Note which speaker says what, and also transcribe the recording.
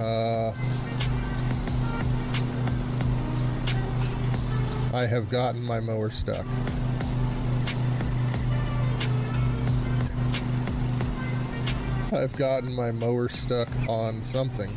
Speaker 1: Uh, I have gotten my mower stuck. I've gotten my mower stuck on something.